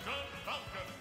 Captain Falcon!